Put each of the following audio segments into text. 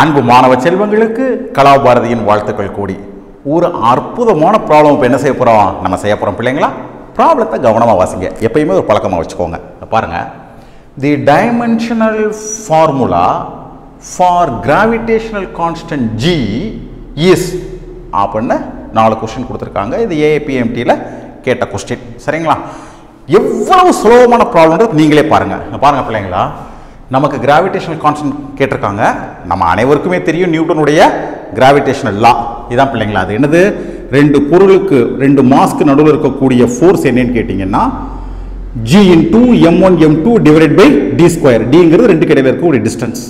அன்பு மாணவ செல்வங்களுக்கு கலாபாரதியின் வாழ்த்துக்கள் கூடி. ஒரு அற்புதமான ப்ராப்ளம் இப்போ என்ன செய்ய போகிறோம் நம்ம செய்ய போகிறோம் பிள்ளைங்களா? ப்ராப்ளத்தை கவனமாக வாசிங்க. எப்பயுமே ஒரு பழக்கமாக வச்சுக்கோங்க. பாருங்கள் the dimensional formula for gravitational constant G is அப்படின்னு நாலு கொஸ்டின் கொடுத்துருக்காங்க. இது ஏஏபிஎம்டியில் கேட்ட கொஸ்டின் சரிங்களா? எவ்வளவு சுலபமான ப்ராப்ளம்ன்றது நீங்களே பாருங்க. பாருங்கள் பிள்ளைங்களா. நமக்கு கிராவிடேஷனல் கான்ஸ்டன்ட் கேட்டிருக்காங்க. நம்ம அனைவருக்குமே தெரியும் நியூட்டனுடைய கிராவிடேஷனல் லா இதான் பிள்ளைங்களா அது என்னது? ரெண்டு பொருளுக்கு ரெண்டு மாஸ்க்கு நடுவில் இருக்கக்கூடிய ஃபோர்ஸ் என்னன்னு கேட்டிங்கன்னா G into M one M two divide by T square டிங்கிறது ரெண்டு கிடையில இருக்கக்கூடிய டிஸ்டன்ஸ்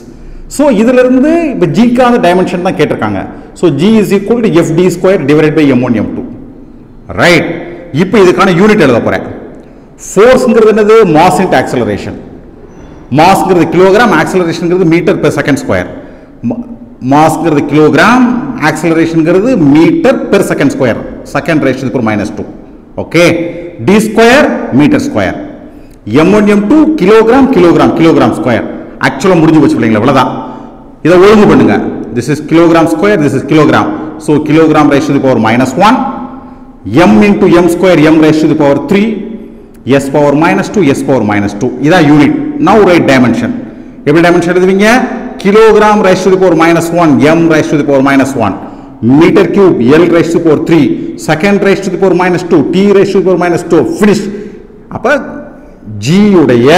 ஸோ இதிலிருந்து இப்போ ஜிக்கான டைமென்ஷன் தான் கேட்டிருக்காங்க. So G is equal to F T square divide by M one M two right இப்போ இதுக்கான யூனிட் எழுத போகிறேன் ஃபோர்ஸுங்கிறது என்னது? மாஸ் இன்ட் ஆக்சலரேஷன் மாஸ்ங்கிறது கிலோகிராம் ஆக்சலரேஷனுங்கிறது மீட்டர் பெர் செகண்ட் ஸ்கொயர் மாஸ்ங்கிறது kilogram ஆக்சலரேஷனுங்கிறது metre per second square second ration ஒரு minus two okay T square metre square M one M two kilogram kilogram kilogram square ஆக்சுவலாக முடிஞ்சு போச்சு பிள்ளைங்களா இவ்வளோதான் இதை ஒழுங்கு பண்ணுங்க. This is kilogram square this is kilogram so kilogram ration power minus one M into M square M ration power three S power minus two S power minus two இதான் unit now right dimension எப்படி dimension எழுதுவீங்க kilogram raise to power minus one M raise to power minus one metre cube L raise to power three second raise to power minus two T raise to power minus two finish அப்போ ஜியுடைய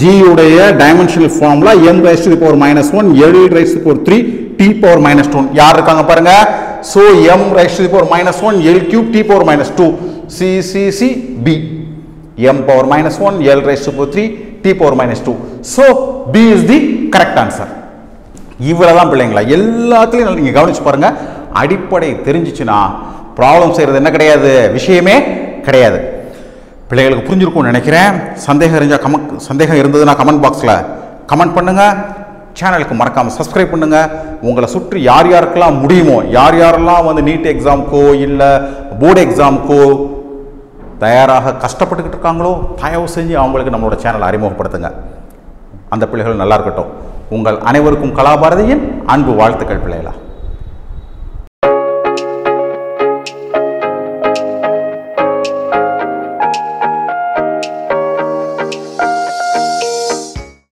ஜியுடைய dimensional formula M raise to power minus one L raise to power three T power minus one யார் இருக்காங்க பாருங்க? So M raise the power minus one L cube T power minus two C C C B. M power minus 1 l raised to power 3 t power minus 2 so b is the correct answer. இவ்வளவுதான் பிள்ளைங்களா எல்லாத்துலேயும் நீங்க கவனிச்சு பாருங்க. அடிப்படை தெரிஞ்சிச்சுன்னா problem செய்யறது என்ன கிடையாது? விஷயமே கிடையாது. பிள்ளைகளுக்கு புரிஞ்சிருக்கும்னு நினைக்கிறேன். சந்தேகம் இருந்தால் கமெண்ட் சந்தேகம் இருந்ததுன்னா கமெண்ட் பாக்ஸில் கமெண்ட் பண்ணுங்கள் சேனலுக்கு மறக்காமல் சப்ஸ்கிரைப் பண்ணுங்கள் உங்களை சுற்றி யார் யாருக்கெல்லாம் முடியுமோ யார் யாரெல்லாம் வந்து நீட் எக்ஸாமுக்கோ இல்லை போர்டு எக்ஸாமுக்கோ தயாராக கஷ்டப்பட்டுக்கிட்டு இருக்காங்களோ தயவு செஞ்சு அவங்களுக்கு நம்மளோட சேனலை அறிமுகப்படுத்துங்க. அந்த பிள்ளைகள் நல்லா இருக்கட்டும். உங்கள் அனைவருக்கும் கலாபாரதியின் அன்பு வாழ்த்துக்கள் பிள்ளைகளா.